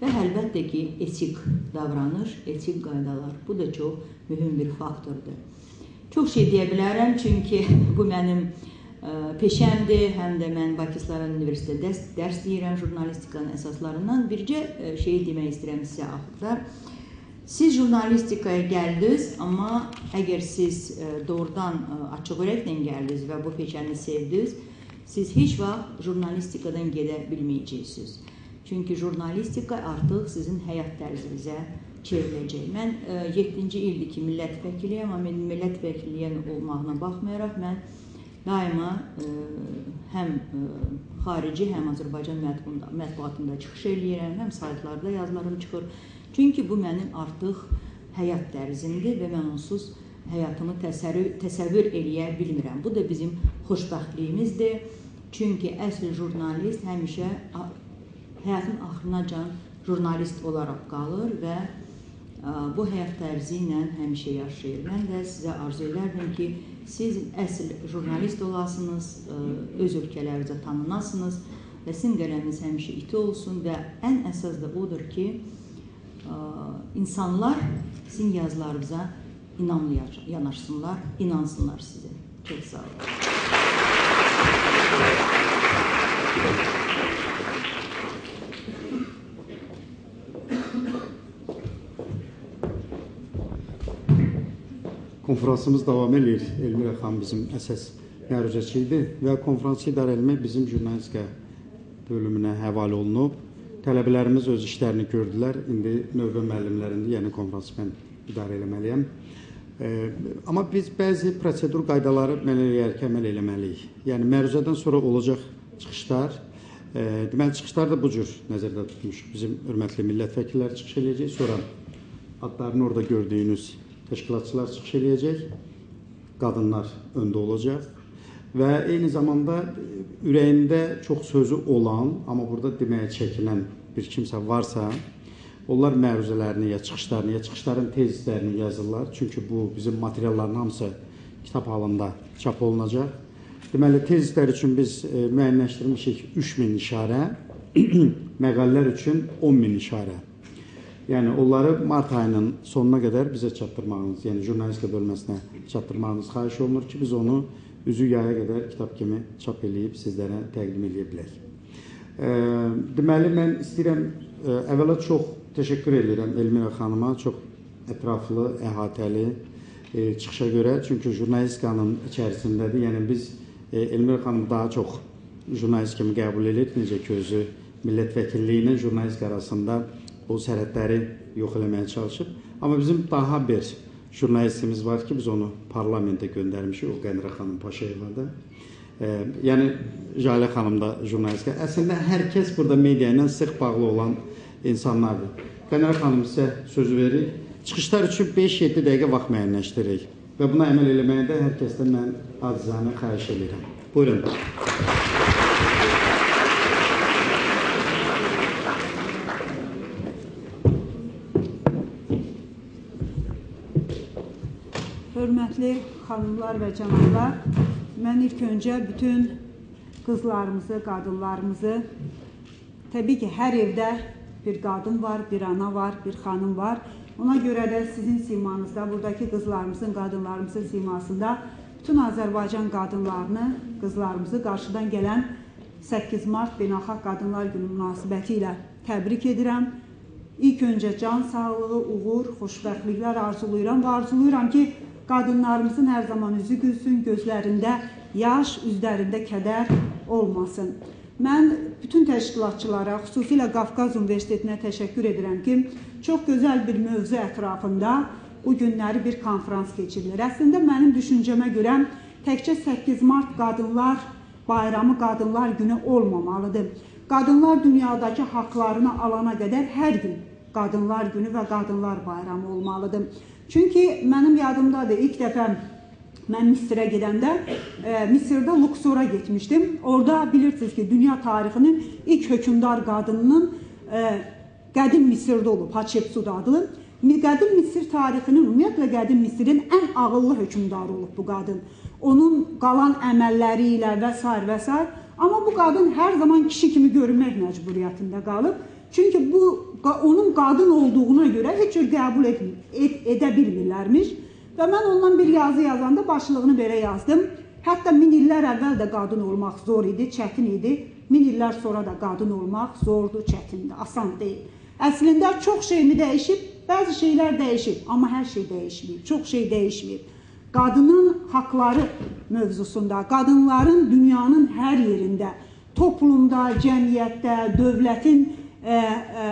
və əlbəttə ki, etik davranış, etik qaydalar. Bu da çox mühüm bir faktordur. Çox şey deyə bilərəm, çünki bu mənim ə, peşəmdir, həm də mən Bakı Slaviyan Universitetində dərs, dərs deyirəm jurnalistikanın əsaslarından. Bircə ə, şey demək istəyirəm sizə axırda. Siz jurnalistikaya gəldiniz, amma əgər siz ə, doğrudan ə, açıq ürəklə gəldiniz və bu peşəni sevdiniz, siz heç vaxt jurnalistikadan gedə bilməyəcəksiniz. Çünki jurnalistika artıq sizin həyat tərzinizə çevriləcək. Mən 7-ci ildir ki, millət vəkiliyəm, amma millət vəkiliyən olmağına baxmayaraq mən daima ə, həm ə, xarici, həm Azərbaycan mətbuatında çıxış eləyirəm, həm saytlarda yazılarım çıxır. Çünki bu mənim artıq həyat tərzimdir və mən onsuz həyatımı təsəvvür, təsəvvür eləyə bilmirəm. Bu da bizim xoşbəxtliyimizdir. Çünki əsl jurnalist həmişə həyatın axırınacan jurnalist olaraq qalır və bu həyat tərzi ilə həmişə yaşayır. Mən də sizə arzu edərdim ki, siz əsl jurnalist olasınız, öz ölkələrinizə tanınasınız və sizin qələminiz həmişə iti olsun və ən əsas da odur ki, insanlar sizin yazılarınıza inamlı yanaşsınlar, inansınlar sizə. Çox sağ olun. Konfransımız davam edir. Elmira xanım bizim əsas məruzəçi idi və konfransı idarə etmək bizim jurnalistika bölümünə həvalə olunub. Tələbələrimiz öz işlərini gördülər. İndi növbə müəllimlərində, yəni konfransı mən idarə etməliyəm. E, amma biz bəzi prosedur qaydaları mən eləyərkən əməl eləməliyik. Yəni məruzədən sonra olacaq çıxışlar, e, deməli çıxışlar da bu cür nəzərdə tutmuş. Bizim hörmətli millət vəkilləri çıxış eləyəcək, sonra adlarını orada gördüyünüz təşkilatçılar çıxış eləyəcək, qadınlar öndə olacaq və eyni zamanda ürəyində çox sözü olan, amma burada deməyə çəkinən bir kimsə varsa, onlar məruzələrini ya çıxışlarını, ya çıxışların tezislərini yazırlar. Çünki bu bizim materialların hamısı kitab halında çap olunacaq. Deməli, tezislər üçün biz e, müəyyənləşdirmişik 3000 işarə, məqalələr üçün 10000 işarə. Yəni onları mart ayının sonuna qədər bizə çatdırmağınız, yəni jurnalistika bölməsinə çatdırmağınız xahiş olunur ki, biz onu üzü yaya qədər kitab kimi çap eləyib sizlərə təqdim edə bilək. E, deməli mən istəyirəm e, əvvəla çox təşəkkür edirəm Elmira xanıma, çox ətraflı, əhatəli e, çıxışa görə. Çünki jurnalistikanın içərisindədir. Yəni biz Elmira xanım daha çox jurnalist kimi qəbul edirik, necə ki özü millət vəkilliyi ilə jurnalistika arasında o sərhədləri yox eləməyə çalışıb. Amma bizim daha bir jurnalistimiz var ki, biz onu parlamentə göndərmişik, o Qənirə xanım Paşayevada. E, yəni Jalə xanım da jurnalistika. Əslində hər kəs burada media ilə sıx bağlı olan insanlardır. Qənirə xanım sizə söz verir. Çıxışlar üçün 5-7 dəqiqə vaxt müəyyənləşdiririk və buna əməl eləməyə də hər kəsdən mən acizanə xahiş edirəm. Buyurun. Hörmətli xanımlar və cənablar, mən ilk öncə bütün qızlarımızı, qadınlarımızı, təbii ki, hər evdə bir qadın var, bir ana var, bir xanım var. Ona görə də sizin simanızda, buradakı qızlarımızın, qadınlarımızın simasında bütün Azərbaycan qadınlarını, qızlarımızı qarşıdan gələn 8 mart Beynəlxalq Qadınlar Günü münasibəti ilə təbrik edirəm. İlk öncə can sağlığı, uğur, xoşbəxtliklər arzulayıram və arzulayıram ki, Qadınlarımızın hər zaman üzü gülsün, gözlərində yaş, üzlərində kədər olmasın. Mən bütün təşkilatçılara, xüsusilə Qafqaz Universitetinə təşəkkür edirəm ki, çox gözəl bir mövzu ətrafında bu günləri bir konfrans keçirilir. Əslində mənim düşüncəmə görə təkcə 8 mart qadınlar bayramı, qadınlar günü olmamalıdır. Qadınlar dünyadakı haqlarını alana qədər hər gün qadınlar günü və qadınlar bayramı olmalıdır. Çünki mənim yadımdadır ilk dəfə mən Misirə gedəndə e, Misirdə Luksora getmişdim. Orada bilirsiniz ki, dünya tarixinin ilk hökmdar qadınının e, qədim Misirdə olub, Hatshepsut adlı. Qədim Misir tarixinin, ümumiyyətlə qədim Misirin ən ağıllı hökmdarı olub bu qadın. Onun qalan əməlləri ilə və s. və s. Amma bu qadın hər zaman kişi kimi görünmək məcburiyyətində qalıb. Çünki bu onun qadın olduğuna görə heç cür qəbul et, et, edə bilmirlərmiş. Və mən ondan bir yazı yazanda başlığını belə yazdım. Hətta min illər əvvəl də qadın olmaq zor idi, çətin idi. Min illər sonra da qadın olmaq zordur, çətindir, asan deyil. Əslində çox şeymi dəyişib, bəzi şeylər dəyişib, amma hər şey dəyişməyib. Çox şey dəyişməyib. Qadının haqqları mövzusunda, qadınların dünyanın hər yerində, toplumda, cəmiyyətdə, dövlətin ə, ə,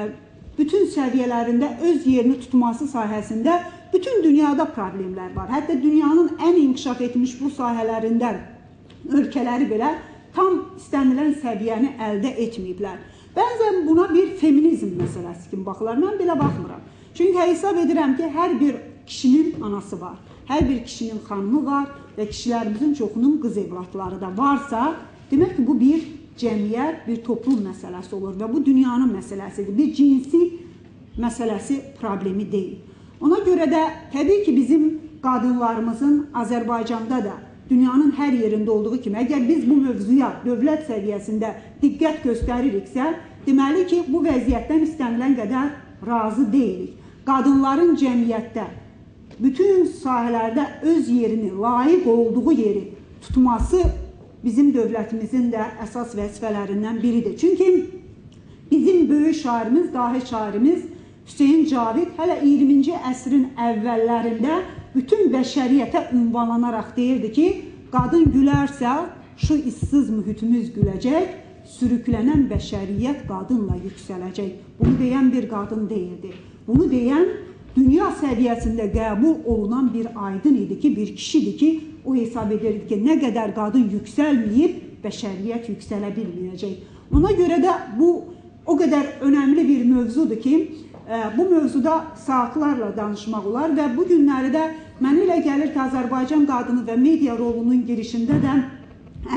bütün səviyyələrində öz yerini tutması sahəsində bütün dünyada problemlər var. Hətta dünyanın ən inkişaf etmiş bu sahələrindən ölkələri belə tam istənilən səviyyəni əldə etməyiblər. Bəzən buna bir feminizm məsələsi kimi baxırlar. Mən belə baxmıram. Çünki hesab edirəm ki, hər bir kişinin anası var. Hər bir kişinin xanımı var və kişilərimizin çoxunun qız evladları da varsa, demək ki, bu bir cəmiyyət, bir toplum məsələsi olur və bu dünyanın məsələsidir. Bir cinsi məsələsi problemi deyil. Ona görə də təbii ki, bizim qadınlarımızın Azərbaycanda da dünyanın hər yerində olduğu kimi, əgər biz bu mövzuya dövlət səviyyəsində diqqət göstəririksə, deməli ki, bu vəziyyətdən istənilən qədər razı deyilik. Qadınların cəmiyyətdə bütün sahələrdə öz yerini, layiq olduğu yeri tutması bizim dövlətimizin də əsas vəzifələrindən biridir. Çünki bizim böyük şairimiz, dahi şairimiz Hüseyn Cavid hələ 20-ci əsrin əvvəllərində bütün bəşəriyyətə ünvanlanaraq deyirdi ki, qadın gülərsə, şu issız mühitimiz güləcək, sürüklənən bəşəriyyət qadınla yüksələcək. Bunu deyən bir qadın deyildi. Bunu deyən dünya səviyyəsində qəbul olunan bir aydın idi ki, bir kişidir ki, o hesab edirdi ki, nə qədər qadın yüksəlməyib, bəşəriyyət yüksələ bilməyəcək. Ona görə də bu o qədər önəmli bir mövzudur ki, bu mövzuda saatlarla danışmaq olar və bu günləri də mənə elə gəlir ki, Azərbaycan qadını və media rolunun girişində də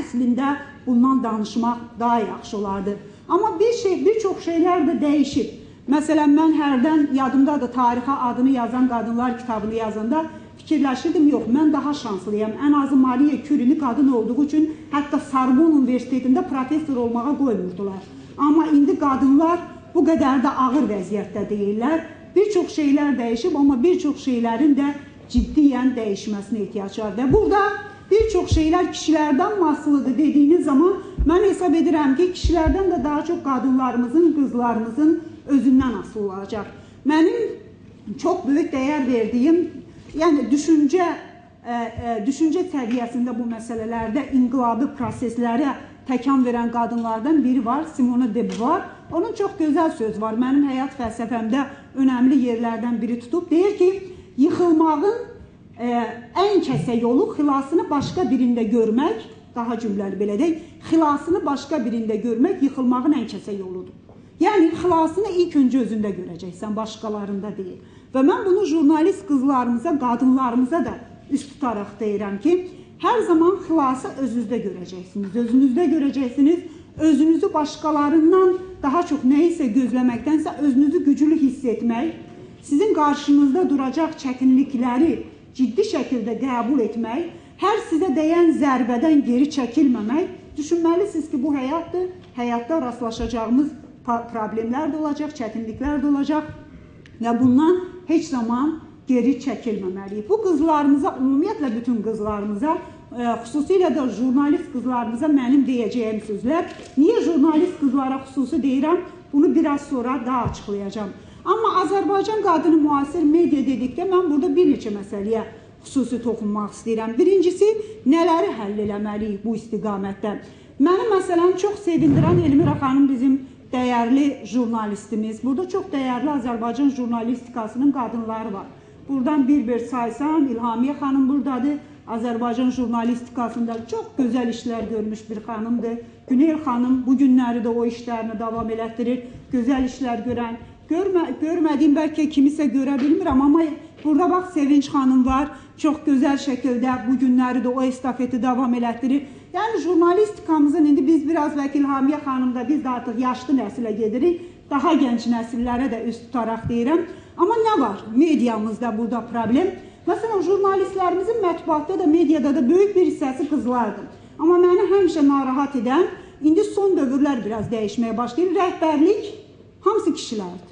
əslində bundan danışmaq daha yaxşı olardı. Amma bir şey, bir çox şeylər də dəyişib. Məsələn, mən hərdən yadımdadır tarixə adını yazan qadınlar kitabını yazanda fikirləşirdim, yox, mən daha şanslıyam. Ən azı Maria Curie-ni qadın olduğu üçün hətta Sorbonne Universitetində professor olmağa qoymurdular. Amma indi qadınlar bu qədər də ağır vəziyyətdə deyirlər. Bir çox şeylər dəyişib, amma bir çox şeylərin də ciddiyən dəyişməsinə ehtiyac var. Və burada bir çox şeylər kişilərdən asılıdır dediyiniz zaman mən hesab edirəm ki, kişilərdən də daha çox qadınlarımızın, qızlarımızın özündən asılı olacaq. Mənim çox böyük dəyər verdiyim, yəni düşüncə ə, ə, düşüncə səviyyəsində bu məsələlərdə inqilabi proseslərə təkan verən qadınlardan biri var, Simone de Beauvoir. Onun çox gözəl söz var. Mənim həyat fəlsəfəmdə önəmli yerlərdən biri tutub deyir ki, yıxılmağın ə, ən kəsə yolu xilasını başqa birində görmək, daha cümləli belə deyək, xilasını başqa birində görmək yıxılmağın ən kəsə yoludur. Yəni xilasını ilk öncə özündə görəcəksən, başqalarında deyil. Və mən bunu jurnalist qızlarımıza, qadınlarımıza da üst tutaraq deyirəm ki, hər zaman xilası özünüzdə görəcəksiniz. Özünüzdə görəcəksiniz. Özünüzü başqalarından daha çox nə isə gözləməkdənsə özünüzü güclü hiss etmək, sizin qarşınızda duracaq çətinlikləri ciddi şəkildə qəbul etmək, hər sizə dəyən zərbədən geri çəkilməmək, düşünməlisiniz ki, bu həyatdır. Həyatda rastlaşacağımız problemlər də olacaq, çətinliklər də olacaq və bundan heç zaman geri çəkilməməliyik. Bu qızlarımıza, ümumiyyətlə bütün qızlarımıza, e, xüsusilə də jurnalist qızlarımıza mənim deyəcəyim sözlər. Niyə jurnalist qızlara xüsusi deyirəm? Bunu biraz sonra daha açıqlayacağam. Amma Azərbaycan qadını müasir media dedikdə mən burada bir neçə məsələyə xüsusi toxunmaq istəyirəm. Birincisi, nələri həll eləməliyik bu istiqamətdə? Məni məsələn çox sevindirən Elmira xanım bizim dəyərli jurnalistimiz. Burada çox dəyərli Azərbaycan jurnalistikasının qadınları var. Buradan bir-bir saysam, İlhamiyə xanım buradadır. Azərbaycan jurnalistikasında çox gözəl işlər görmüş bir xanımdır. Günel xanım bu günləri də o işlərini davam elətdirir. Gözəl işlər görən, görmə, görmədiyim bəlkə kimisə görə bilmirəm, amma burada bax Sevinç xanım var. Çox gözəl şəkildə bu günləri də o estafeti davam elətdirir. Yəni jurnalistikamızın indi biz biraz vəkil Hamiyə xanım da biz də artıq yaşlı nəsilə gedirik. Daha gənc nəsillərə də üst tutaraq deyirəm. Amma nə var? Mediamızda burada problem. Məsələn, jurnalistlərimizin mətbuatda da, mediada da böyük bir hissəsi qızlardır. Amma məni həmişə narahat edən, indi son dövrlər biraz dəyişməyə başlayır. Rəhbərlik hamısı kişilərdir.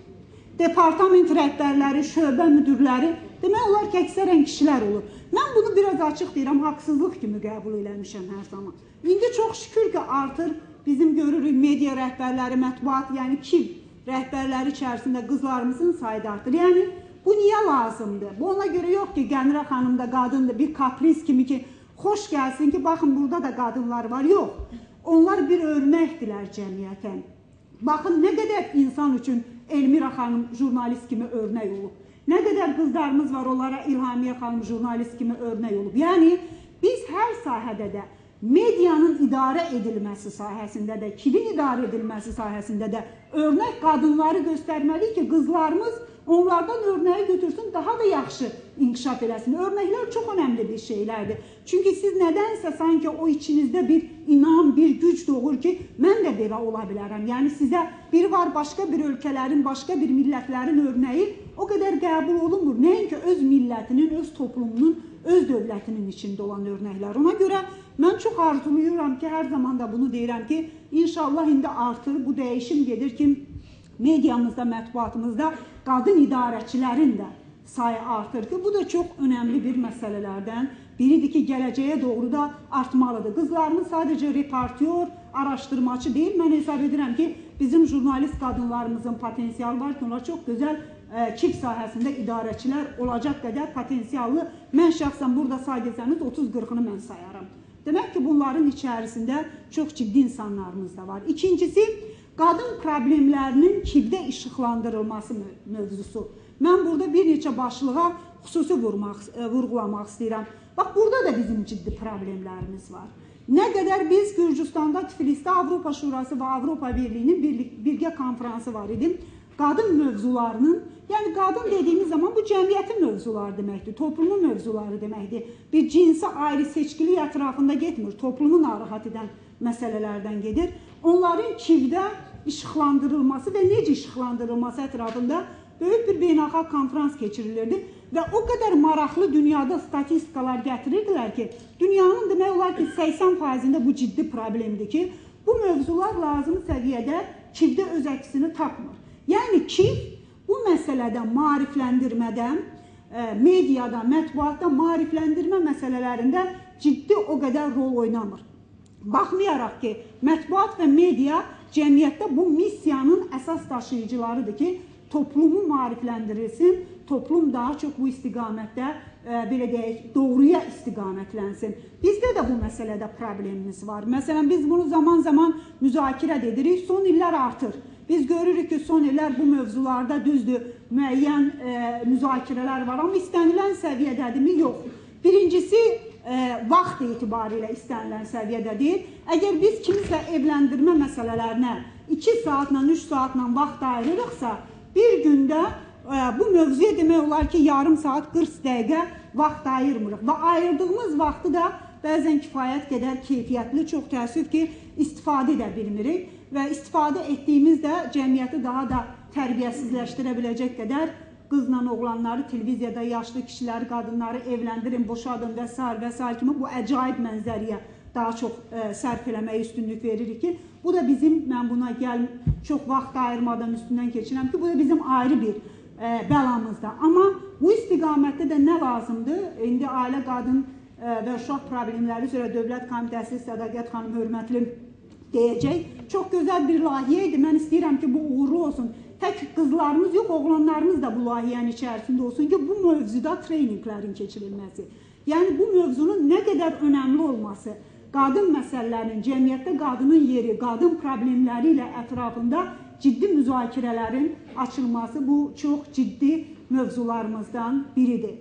departament rəhbərləri, şöbə müdirləri, demək olar ki, əksərən kişilər olur. Mən bunu biraz açıq deyirəm, haqsızlıq kimi qəbul eləmişəm hər zaman. İndi çox şükür ki, artır bizim görürük media rəhbərləri, mətbuat, yəni KİV rəhbərləri içərisində qızlarımızın sayı da artır. Yəni bu niyə lazımdır? Bu ona görə yox ki, Qənirə xanım da qadındır, bir kapris kimi ki, xoş gəlsin ki, baxın burada da qadınlar var. Yox. Onlar bir örnəkdilər cəmiyyətə. Baxın nə qədər insan üçün Elmira xanım jurnalist kimi örnək olub. Nə qədər qızlarımız var, onlara İlhamiyə xanım jurnalist kimi örnək olub. Yəni biz hər sahədə də medianın idarə edilməsi sahəsində də, kilin idarə edilməsi sahəsində də örnək qadınları göstərməliyik ki, qızlarımız onlardan örnəyi götürsün, daha da yaxşı inkişaf eləsin. Örnəklər çox önəmli bir şeylərdir. Çünki siz nədənsə sanki o içinizdə bir inam, bir güc doğur ki, mən də belə ola bilərəm. Yəni sizə bir var başqa bir ölkələrin, başqa bir millətlərin örnəyi o qədər qəbul olunmur. Nəinki öz millətinin, öz toplumunun, öz dövlətinin içində olan örnəklər. Ona görə mən çox arzulayıram ki, hər zaman da bunu deyirəm ki, inşallah indi artır, bu dəyişim gedir ki, mediamızda, mətbuatımızda qadın idarəçilərin də sayı artır ki, bu da çox önəmli bir məsələlərdən biridir ki, gələcəyə doğru da artmalıdır. Qızlarımız sadəcə reportyor, araşdırmacı deyil. Mən hesab edirəm ki, bizim jurnalist qadınlarımızın potensialı var ki, onlar çox gözəl ə, çift sahəsində idarəçilər olacaq qədər potensiallı. Mən şəxsən burada say desəniz 30-40-ını mən sayaram. Demək ki, bunların içərisində çox ciddi insanlarımız da var. İkincisi, qadın problemlərinin kibdə işıqlandırılması mövzusu. Mən burada bir neçə başlığa xüsusi vurmaq, e, vurğulamaq istəyirəm. Bax, burada da bizim ciddi problemlərimiz var. Nə qədər biz Gürcüstanda, Tiflisdə Avropa Şurası və Avropa Birliyinin birlik, birgə konfransı var idi. Qadın mövzularının, yəni qadın dediyimiz zaman bu cəmiyyətin mövzuları deməkdir, toplumun mövzuları deməkdir. Bir cinsi ayrı seçkilik ətrafında getmir, toplumu narahat edən məsələlərdən gedir. Onların kivdə işıqlandırılması və necə işıqlandırılması ətrafında böyük bir beynəlxalq konfrans keçirilirdi və o qədər maraqlı dünyada statistikalar gətirirdilər ki, dünyanın demək olar ki, 80%-də bu ciddi problemdir ki, bu mövzular lazımi səviyyədə KİV-də öz əksini tapmır. Yəni KİV bu məsələdə maarifləndirmədə, e, mediada, mətbuatda maarifləndirmə məsələlərində ciddi o qədər rol oynamır. Baxmayaraq ki, mətbuat və media cəmiyyətdə bu missiyanın əsas daşıyıcılarıdır ki, toplumu maarifləndirilsin, toplum daha çox bu istiqamətdə ə, e, belə deyək, doğruya istiqamətlənsin. Bizdə də bu məsələdə problemimiz var. Məsələn, biz bunu zaman-zaman müzakirə edirik, son illər artır. Biz görürük ki, son illər bu mövzularda düzdür, müəyyən e, müzakirələr var, amma istənilən səviyyədədirmi? Yox. Birincisi, e, vaxt etibarilə istənilən səviyyədə deyil. Əgər biz kimisə evləndirmə məsələlərinə 2 saatla, 3 saatla vaxt ayırırıqsa, bir gündə e, bu mövzuya demək olar ki, yarım saat 40 dəqiqə vaxt ayırmırıq və ayırdığımız vaxtı da bəzən kifayət qədər keyfiyyətli, çox təəssüf ki, istifadə edə bilmirik və istifadə etdiyimiz də cəmiyyəti daha da tərbiyəsizləşdirə biləcək qədər qızla oğlanları televiziyada yaşlı kişiləri, qadınları evləndirin, boşadın və s. və s. kimi bu əcaib mənzəriyə daha çox ə, e, sərf eləməyə üstünlük veririk ki, bu da bizim mən buna gəl çox vaxt ayırmadan üstündən keçirəm ki, bu da bizim ayrı bir ə, e, bəlamızdır. Amma bu istiqamətdə də nə lazımdır? İndi ailə qadın ə, e, və uşaq problemləri üzrə Dövlət Komitəsi Sədaqət xanım hörmətli deyəcək. Çox gözəl bir layihə idi. Mən istəyirəm ki, bu uğurlu olsun. Tək qızlarımız yox, oğlanlarımız da bu layihənin içərisində olsun ki, bu mövzuda treyninqlərin keçirilməsi. Yəni bu mövzunun nə qədər önəmli olması, qadın məsələlərinin, cəmiyyətdə qadının yeri, qadın problemləri ilə ətrafında ciddi müzakirələrin açılması bu çox ciddi mövzularımızdan biridir.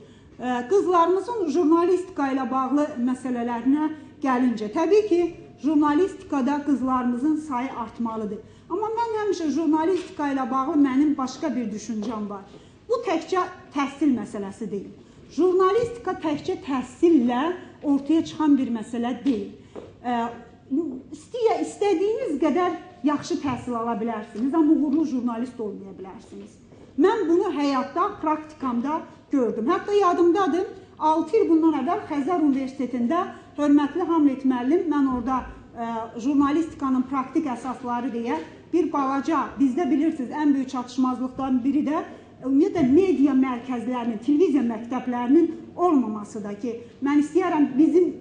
Qızlarımızın jurnalistika ilə bağlı məsələlərinə gəlincə, təbii ki, jurnalistikada qızlarımızın sayı artmalıdır. Amma mən həmişə jurnalistika ilə bağlı mənim başqa bir düşüncəm var. Bu təkcə təhsil məsələsi deyil. Jurnalistika təkcə təhsillə ortaya çıxan bir məsələ deyil. İstəyə istədiyiniz qədər yaxşı təhsil ala bilərsiniz, amma uğurlu jurnalist olmaya bilərsiniz. Mən bunu həyatda, praktikamda gördüm. Hətta yadımdadır, 6 il bundan əvvəl Xəzər Universitetində hörmətli Hamlet müəllim, mən orada ə, jurnalistikanın praktik əsasları deyə bir balaca, bizdə bilirsiniz, ən böyük çatışmazlıqdan biri də ümumiyyətlə media mərkəzlərinin, televiziya məktəblərinin olmamasıdır ki, mən istəyirəm bizim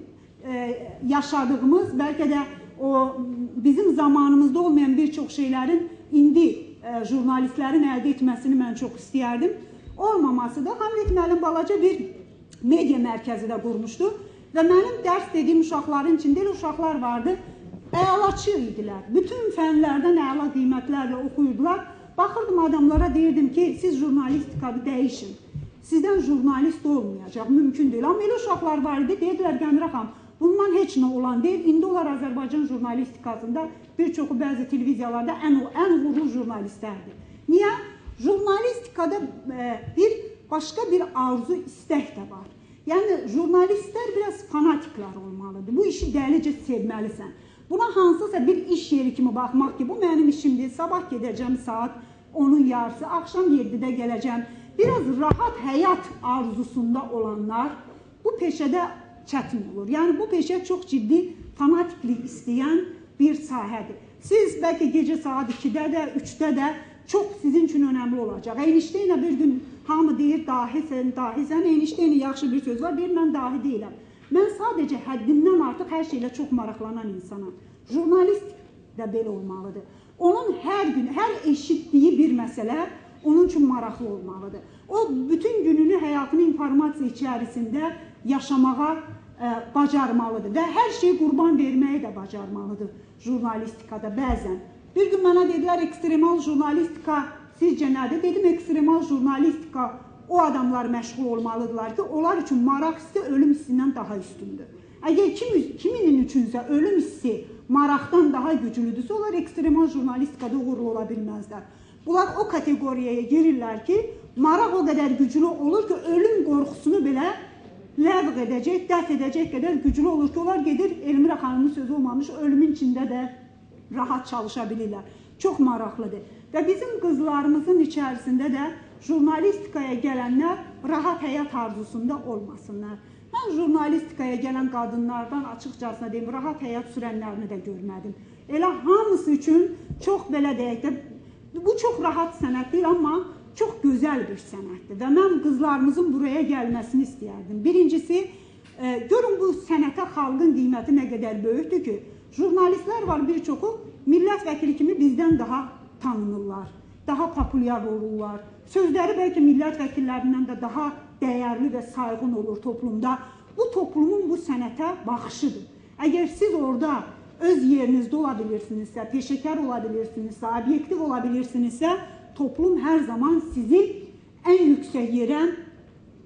e, yaşadığımız, bəlkə də o bizim zamanımızda olmayan bir çox şeylərin indi e, jurnalistlərin əldə etməsini mən çox istəyərdim. Olmaması da Hamlet müəllim balaca bir media mərkəzi də qurmuşdu və mənim dərs dediyim uşaqların içində elə uşaqlar vardı, əlaçı idilər. Bütün fənlərdən əla qiymətlərlə oxuyurdular. Baxırdım adamlara deyirdim ki, siz jurnalistikadı dəyişin. Sizdən jurnalist olmayacaq, mümkün deyil. Amma elə uşaqlar var idi, deyirdilər Gəmirə xanım, bundan heç nə olan deyil. İndi onlar Azərbaycan jurnalistikasında bir çoxu bəzi televiziyalarda ən ən uğurlu jurnalistlərdir. Niyə? Jurnalistikada e, bir başqa bir arzu, istək də var. Yəni jurnalistlər biraz fanatiklər olmalıdır. Bu işi dəlicə sevməlisən. Buna hansısa bir iş yeri kimi baxmaq ki, bu mənim işimdir. Sabah gedəcəm saat 10-un yarısı, axşam 7-də gələcəm. Biraz rahat həyat arzusunda olanlar bu peşədə çətin olur. Yəni bu peşə çox ciddi fanatiklik istəyən bir sahədir. Siz bəlkə gecə saat 2-də də, 3-də də çox sizin üçün önəmli olacaq. Einstein bir gün hamı deyir dahisən, dahisən. Einstein yaxşı bir söz var, deyir mən dahi deyiləm. Mən sadəcə həddindən artıq hər şeylə çox maraqlanan insanam. Jurnalist də belə olmalıdır. Onun hər gün, hər eşitdiyi bir məsələ onun üçün maraqlı olmalıdır. O bütün gününü həyatını informasiya içərisində yaşamağa ə, e, bacarmalıdır və hər şeyi qurban verməyi də bacarmalıdır jurnalistikada bəzən. Bir gün mənə dedilər ekstremal jurnalistika sizcə nədir? Dedim ekstremal jurnalistika o adamlar məşğul olmalıdırlar ki, onlar üçün maraq hissi ölüm hissindən daha üstündür. Əgər kim, kiminin üçünsə ölüm hissi maraqdan daha güclüdürsə, onlar ekstremal jurnalistikada uğurlu ola bilməzlər. Bunlar o kateqoriyaya girirlər ki, maraq o qədər güclü olur ki, ölüm qorxusunu belə ləğv edəcək, dəf edəcək qədər güclü olur ki, onlar gedir Elmira xanımın sözü olmamış ölümün içində də rahat çalışa bilirlər. Çox maraqlıdır. Və bizim qızlarımızın içərisində də jurnalistikaya gələnlər rahat həyat arzusunda olmasınlar. Mən jurnalistikaya gələn qadınlardan açıqcasına deyim, rahat həyat sürənlərini də görmədim. Elə hamısı üçün çox belə deyək də bu çox rahat sənət deyil, amma çox gözəl bir sənətdir və mən qızlarımızın buraya gəlməsini istəyərdim. Birincisi, e, görün bu sənətə xalqın qiyməti nə qədər böyükdür ki, jurnalistlər var bir çoxu millət vəkili kimi bizdən daha tanınırlar, daha populyar olurlar. Sözləri bəlkə millət vəkillərindən də daha dəyərli və sayğın olur toplumda. Bu toplumun bu sənətə baxışıdır. Əgər siz orada öz yerinizdə ola bilirsinizsə, peşəkar ola bilirsinizsə, obyektiv ola bilirsinizsə, toplum hər zaman sizi ən yüksək yerə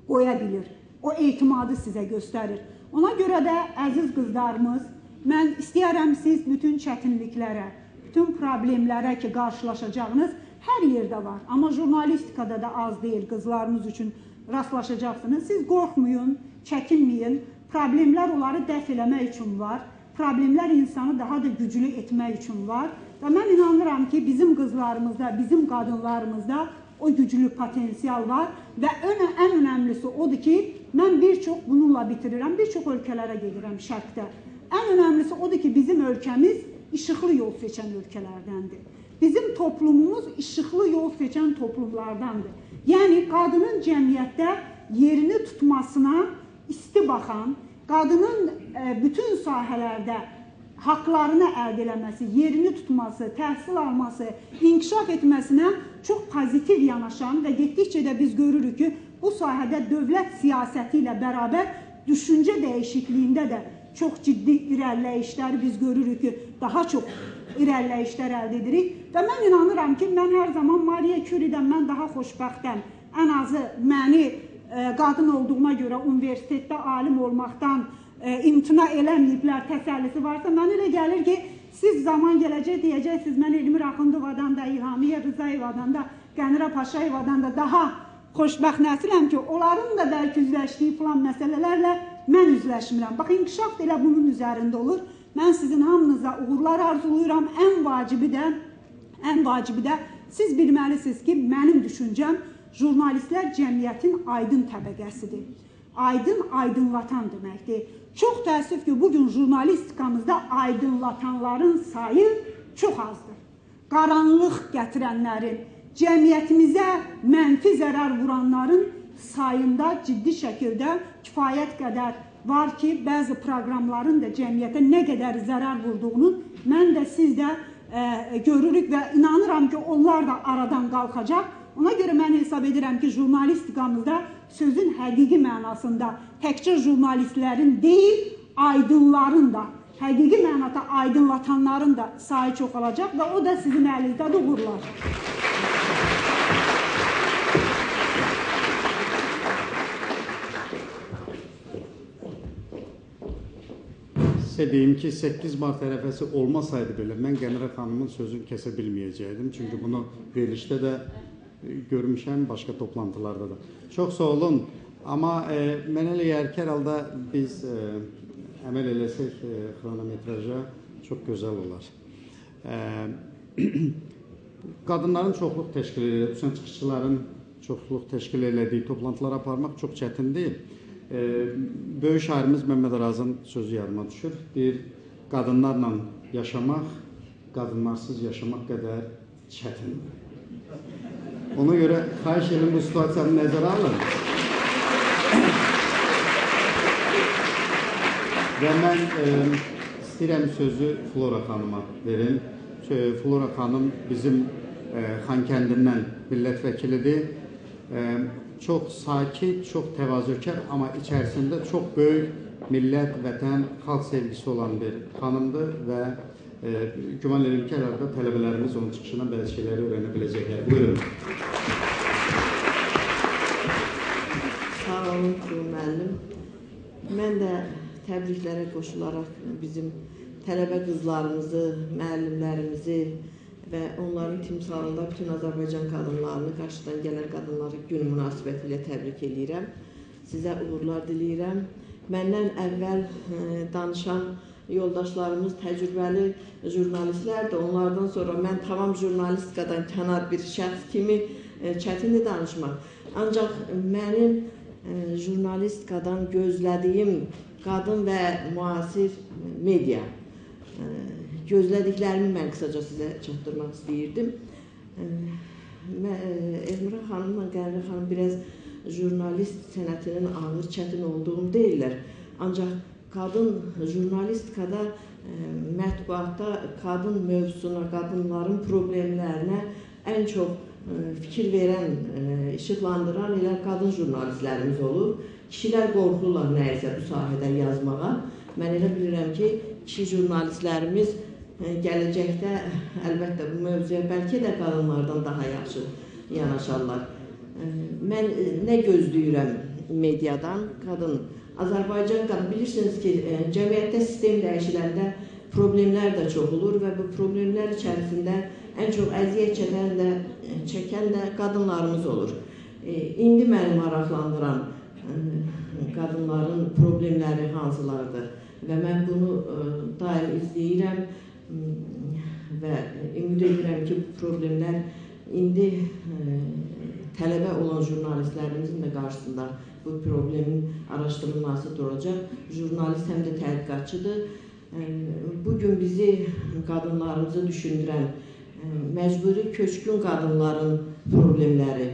qoya bilir. O etimadı sizə göstərir. Ona görə də əziz qızlarımız, mən istəyərəm siz bütün çətinliklərə, bütün problemlərə ki, qarşılaşacağınız hər yerdə var. Amma jurnalistikada da az deyil qızlarımız üçün rastlaşacaqsınız. Siz qorxmayın, çəkinməyin. Problemlər onları dəf eləmək üçün var. Problemlər insanı daha da güclü etmək üçün var. Və mən inanıram ki, bizim qızlarımızda, bizim qadınlarımızda o güclü potensial var və ön ən önəmlisi odur ki, mən bir çox bununla bitirirəm, bir çox ölkələrə gedirəm şərqdə. Ən önəmlisi odur ki, bizim ölkəmiz işıqlı yol seçən ölkələrdəndir. Bizim toplumumuz işıqlı yol seçən toplumlardandır. Yəni qadının cəmiyyətdə yerini tutmasına isti baxan, qadının e, bütün sahələrdə haqlarını əldə etməsi, yerini tutması, təhsil alması, inkişaf etməsinə çox pozitiv yanaşan və getdikcə də biz görürük ki, bu sahədə dövlət siyasəti ilə bərabər düşüncə dəyişikliyində də çox ciddi irəliləyişləri biz görürük ki, daha çox irəliləyişlər əldə edirik və mən inanıram ki, mən hər zaman Maria Curie-dən mən daha xoşbəxtəm. Ən azı məni ə, e, qadın olduğuma görə universitetdə alim olmaqdan e, imtina eləməyiblər, təsəllisi varsa, mən elə gəlir ki, siz zaman gələcək deyəcəksiniz, mən Elmir Axundovadan da, İlhamiyə Rızayevadan da, Qənirə Paşayevadan da daha xoşbəxt nəsiləm ki, onların da bəlkə üzləşdiyi filan məsələlərlə mən üzləşmirəm. Bax, inkişaf da elə bunun üzərində olur. Mən sizin hamınıza uğurlar arzuluyuram. Ən vacibi də, ən vacibi də siz bilməlisiniz ki, mənim düşüncəm jurnalistlər cəmiyyətin aydın təbəqəsidir. Aydın aydınlatan deməkdir. Çox təəssüf ki, bu gün jurnalistikamızda aydınlatanların sayı çox azdır. qaranlıq gətirənlərin, cəmiyyətimizə mənfi zərər vuranların sayında ciddi şəkildə kifayət qədər var ki, bəzi proqramların da cəmiyyətə nə qədər zərər vurduğunu mən də siz də ə, görürük və inanıram ki, onlar da aradan qalxacaq. Ona görə mən hesab edirəm ki, jurnalistikamızda sözün həqiqi mənasında təkcə jurnalistlərin deyil, aydınların da, həqiqi mənada aydınlatanların da sayı çoxalacaq və o da sizin əlinizdə uğurlar. Sizə deyim ki, 8 mart ərəfəsi olmasaydı belə mən Qəmərə xanımın sözünü kəsə bilməyəcəydim. Çünki bunu verilişdə də e, görmüşəm, başqa toplantılarda da. Çox sağ olun. Amma e, mən elə gəlir ki, hər halda biz e, əməl eləsək e, xronometraja çox gözəl olar. E, qadınların çoxluq təşkil edir, xüsusən çıxışçıların çoxluq təşkil elədiyi toplantılar aparmaq çox çətindir. E, böyük şairimiz Məmməd Arazın sözü yadıma düşür. Deyir, qadınlarla yaşamaq qadınlarsız yaşamaq qədər çətindir. Ona görə xahiş edirəm bu situasiyanı nəzərə alın. Və mən e, istəyirəm sözü Flora xanıma verim. Flora xanım bizim e, Xankəndindən millət vəkilidir. E, çox sakit, çox təvazökar, amma içərisində çox böyük millət, vətən, xalq sevgisi olan bir xanımdır və e, güman edirəm ki, əlbəttə tələbələrimiz onun çıxışından bəzi şeyləri öyrənə biləcəklər. Buyurun. Sağ olun müəllim. Mən də təbriklərə qoşularaq bizim tələbə qızlarımızı, müəllimlərimizi və onların timsalında bütün Azərbaycan qadınlarını, qarşıdan gələn qadınları gün münasibətilə təbrik edirəm. Sizə uğurlar diləyirəm. Məndən əvvəl ə, danışan yoldaşlarımız təcrübəli jurnalistlərdir. Onlardan sonra mən tamam jurnalistikadan kənar bir şəxs kimi ə, çətindir danışmaq. Ancaq mənim ə, jurnalistikadan gözlədiyim qadın və müasir media gözlədiklərimi mən qısaca sizə çatdırmaq istəyirdim. Elmira xanımla Qənrə xanım biraz jurnalist sənətinin ağır, çətin olduğunu deyirlər. Ancaq qadın jurnalistikada mətbuatda qadın mövzusuna, qadınların problemlərinə ən çox fikir verən, işıqlandıran elə qadın jurnalistlərimiz olur. Kişilər qorxurlar nəyisə bu sahədə yazmağa. Mən elə bilirəm ki, kişi jurnalistlərimiz gələcəkdə əlbəttə bu mövzuya bəlkə də qadınlardan daha yaxşı yanaşarlar. Mən nə gözləyirəm mediadan? Qadın Azərbaycan qadın bilirsiniz ki, cəmiyyətdə sistem dəyişiləndə problemlər də çox olur və bu problemlər içərisində ən çox əziyyət çəkən də çəkən də qadınlarımız olur. İndi məni maraqlandıran qadınların problemləri hansılardır və mən bunu daim izləyirəm və ümid edirəm ki, bu problemlər indi ə, tələbə olan jurnalistlərimizin də qarşısında bu problemin araşdırılması duracaq. Jurnalist həm də tədqiqatçıdır. Bu gün bizi qadınlarımızı düşündürən məcburi köçkün qadınların problemləri,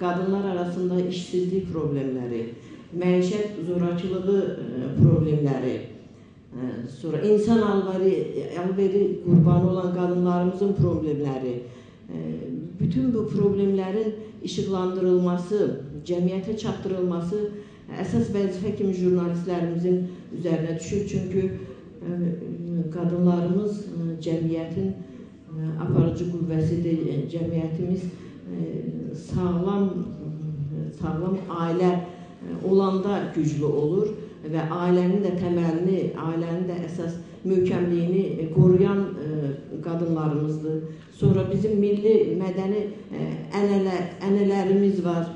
qadınlar arasında işsizlik problemləri, məişət zorakılığı problemləri, sonra insan alveri, alveri qurbanı olan qadınlarımızın problemləri, bütün bu problemlərin işıqlandırılması, cəmiyyətə çatdırılması əsas vəzifə kimi jurnalistlərimizin üzərinə düşür. Çünki qadınlarımız cəmiyyətin aparıcı qüvvəsidir. Cəmiyyətimiz sağlam sağlam ailə olanda güclü olur və ailənin də təməlini, ailənin də əsas möhkəmliyini e, qoruyan e, qadınlarımızdır. Sonra bizim milli mədəni e, ənələ, ənələrimiz var,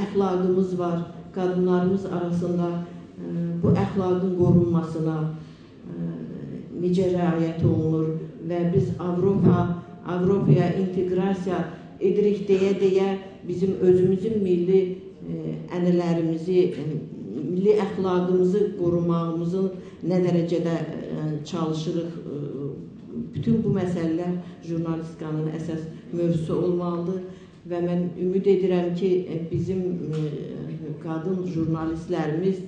əxlaqımız var. Qadınlarımız arasında bu əxlaqın qorunmasına necə riayət olunur və biz Avropa Avropaya inteqrasiya edirik deyə-deyə bizim özümüzün milli ənələrimizi milli əxlaqımızı qorumağımızı nə dərəcədə e, çalışırıq e, bütün bu məsələlər jurnalistikanın əsas mövzusu olmalıdır və mən ümid edirəm ki, e, bizim qadın jurnalistlərimiz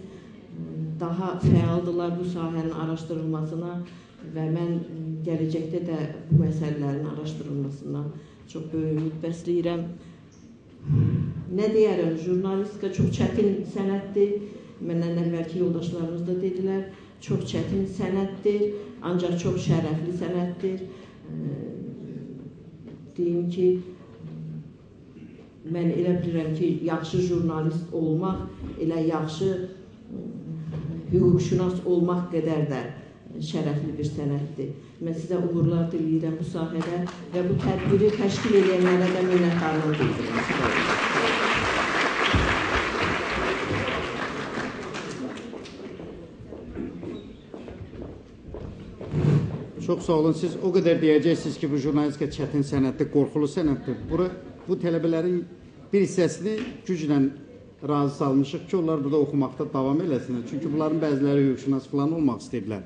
daha fəaldırlar bu sahənin araşdırılmasına və mən gələcəkdə də bu məsələlərin araşdırılmasından çox böyük ümid bəsləyirəm. Nə deyərəm, jurnalistika çox çətin sənətdir. Məndən əvvəlki yoldaşlarımız da dedilər, çox çətin sənətdir, ancaq çox şərəfli sənətdir. Deyim ki, mən elə bilirəm ki, yaxşı jurnalist olmaq elə yaxşı hüquqşünas olmaq qədər də şərəfli bir sənətdir. Mən sizə uğurlar diləyirəm bu sahədə və bu tədbiri təşkil edənlərə də minnətdarlıq bildirirəm. Çox sağ olun. Siz o qədər deyəcəksiniz ki, bu jurnalistika çətin sənətdir, qorxulu sənətdir. Bura bu tələbələrin bir hissəsini güclə razı salmışıq ki, onlar burada oxumaqda davam eləsinlər. Çünki bunların bəziləri hüquqşünas falan olmaq istəyirlər.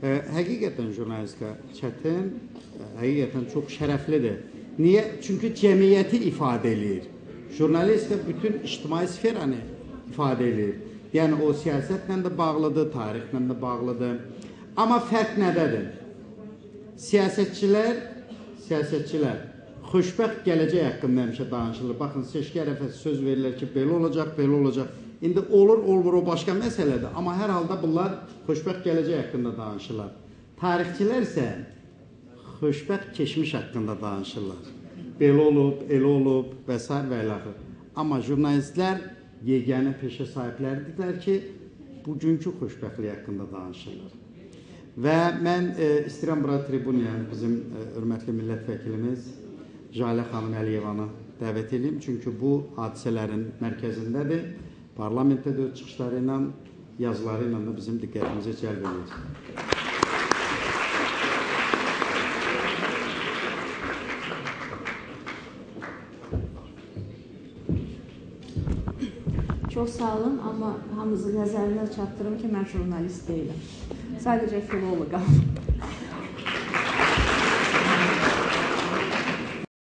E, həqiqətən jurnalistika çətin, həqiqətən çox şərəflidir. Niyə? Çünki cəmiyyəti ifadə eləyir. Jurnalistika bütün ictimai sferanı ifadə eləyir. Yəni o siyasətlə də bağlıdır, tarixlə də bağlıdır. Amma fərq nədədir? Siyasətçilər, siyasətçilər xoşbəxt gələcək haqqında həmişə danışılır. Baxın, seçki ərəfəsi söz verirlər ki, belə olacaq, belə olacaq. İndi olur, olmur o başqa məsələdir. Amma hər halda bunlar xoşbəxt gələcək haqqında danışırlar. Tarixçilər isə xoşbəxt keçmiş haqqında danışırlar. Belə olub, elə olub və s. və ilaxır. Amma jurnalistlər yeganə peşə sahibləridirlər ki, bugünkü xoşbəxtlik haqqında danışırlar. Və mən e, istəyirəm bura tribunaya bizim e, hörmətli millət vəkilimiz Jalə xanım Əliyevanı dəvət edeyim. Çünki bu hadisələrin mərkəzindədir. Parlamentdə də çıxışları ilə, yazıları ilə də bizim diqqətimizi cəlb edir. Çox sağ olun, amma hamınızın nəzərinə çatdırım ki, mən jurnalist deyiləm. Sadəcə filoloqam.